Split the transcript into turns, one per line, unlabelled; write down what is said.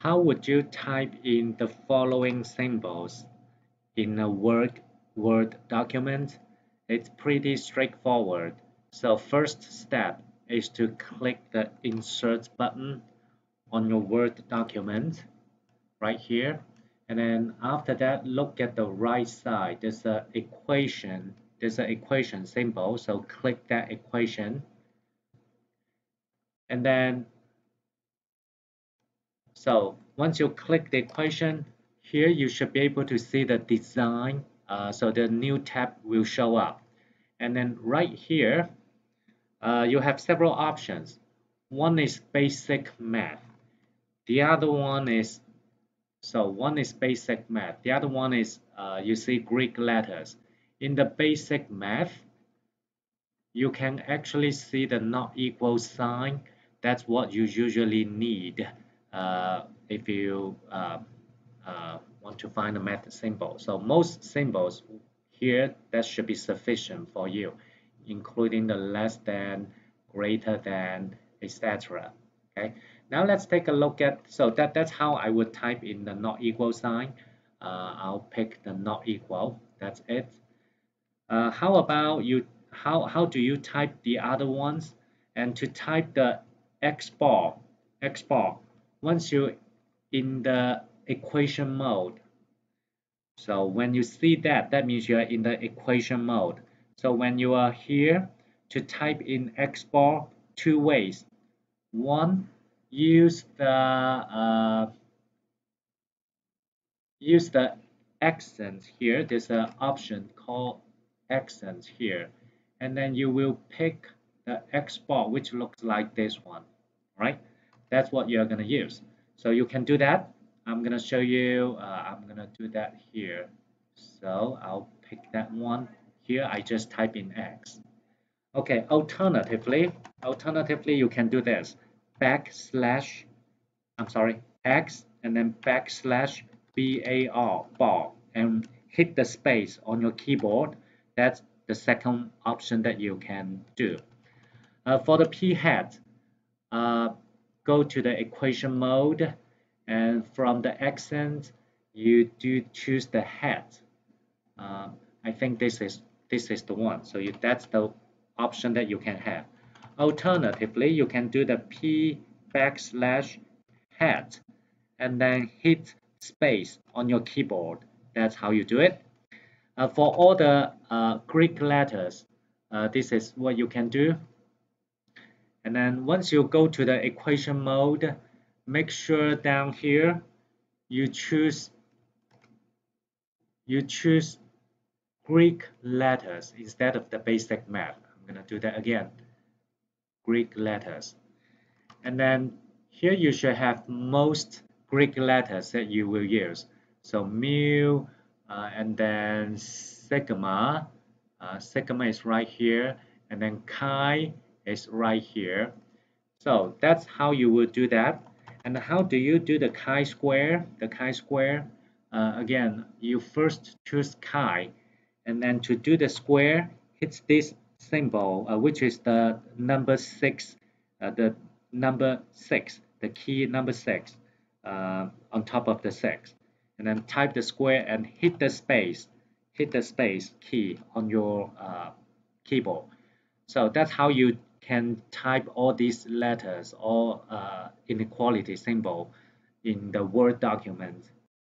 how would you type in the following symbols in a Word, Word document? It's pretty straightforward. So first step is to click the insert button on your Word document right here. And then after that, look at the right side. There's an equation. There's an equation symbol. So click that equation. And then so once you click the equation, here you should be able to see the design. Uh, so the new tab will show up. And then right here, uh, you have several options. One is basic math. The other one is, so one is basic math. The other one is, uh, you see Greek letters. In the basic math, you can actually see the not equal sign. That's what you usually need if you uh, uh, want to find a method symbol. So most symbols here that should be sufficient for you, including the less than, greater than, etc. Okay. Now let's take a look at. So that that's how I would type in the not equal sign. Uh, I'll pick the not equal. That's it. Uh, how about you? How how do you type the other ones? And to type the X bar, X bar once you're in the equation mode. So when you see that that means you are in the equation mode. So when you are here to type in X bar two ways. One use the uh, use the accent here. There's an option called accent here. And then you will pick the X bar which looks like this one right that's what you're going to use. So you can do that. I'm going to show you, uh, I'm going to do that here. So I'll pick that one. Here I just type in X. Okay, alternatively, alternatively you can do this. Backslash, I'm sorry, X and then backslash BAR, bar, and hit the space on your keyboard. That's the second option that you can do. Uh, for the P hat, uh, go to the equation mode and from the accent you do choose the hat uh, I think this is this is the one. So you, that's the option that you can have. Alternatively you can do the P backslash hat and then hit space on your keyboard. That's how you do it. Uh, for all the uh, Greek letters uh, this is what you can do and then once you go to the equation mode, make sure down here you choose you choose Greek letters instead of the basic math. I'm gonna do that again. Greek letters. And then here you should have most Greek letters that you will use. So mu uh, and then sigma. Uh, sigma is right here. And then chi is right here. So that's how you would do that. And how do you do the chi-square? The chi-square, uh, again, you first choose chi, and then to do the square, hit this symbol, uh, which is the number six, uh, the number six, the key number six uh, on top of the six. And then type the square and hit the space, hit the space key on your uh, keyboard. So that's how you can type all these letters or uh, inequality symbol in the Word document